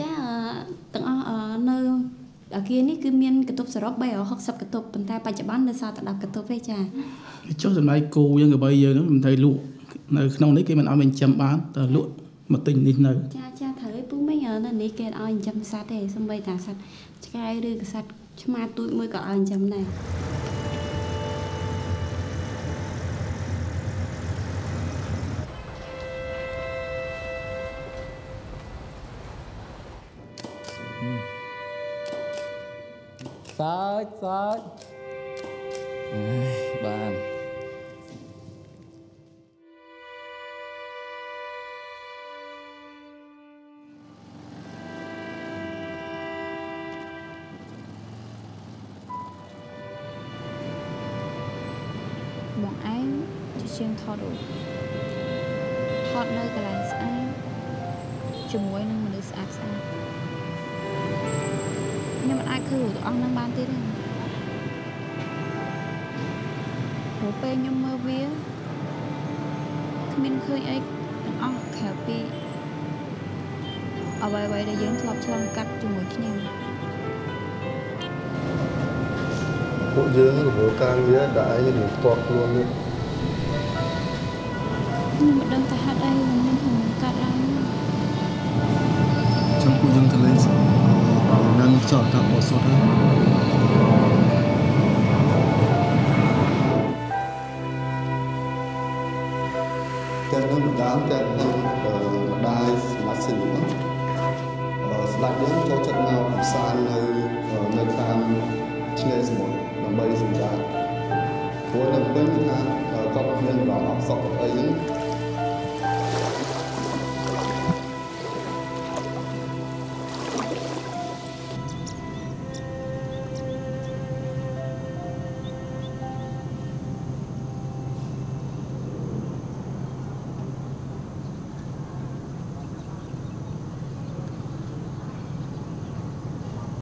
ចាទាំងអស់នៅអាគារនេះគឺមានកន្ទប់សរុប360កន្ទប់ប៉ុន្តែបច្ចុប្បន្ននៅសល់តែ10កន្ទប់ទេចាចុះតម្លៃគោយើងកបីយើងហ្នឹងមិនត្រូវលក់នៅក្នុងនេះគេមិនឲ្យបញ្ចាំបានតែលក់មកទិញនេះនៅចាចាត្រូវឲ្យពូមិញនៅនេះគេឲ្យចិញ្ចឹមសត្វទេសំបីតាសត្វឆ្កែឬក៏សត្វឆ្មាទូចមួយក៏ឲ្យចិញ្ចឹមដែរ សើចសើចអេបានបងឯងជាជាងថតរូបថតនៅកន្លែងស្អាតជាមួយនឹងមនុស្សស្អាតស្អាត ទាំងអស់នឹងបានទៀតទេព្រោះពេលខ្ញុំមើលវាគ្មានឃើញអីទាំងអស់ក្រៅពីអ្វីៗដែលយើងធ្លាប់ឆ្លងកាត់ជាមួយគ្នាពួកយើងរវល់ការងារដែលឯងមានផ្ទាល់ខ្លួននេះខ្ញុំមិនដឹងថាហេតុអី នឹងចោលកាប់បោះសុតហើយតែនឹងម្ដងតែនឹងម្ដាយសម្រាប់សិននោះស្ដេចយើងចូលចិត្តមកផ្សារនៅនៅតាមឆ្នេរសមុទ្រដើម្បីសម្រាប់ព្រោះនៅពេញថាគាត់មានអារម្មណ៍អបសក់អីហ្នឹង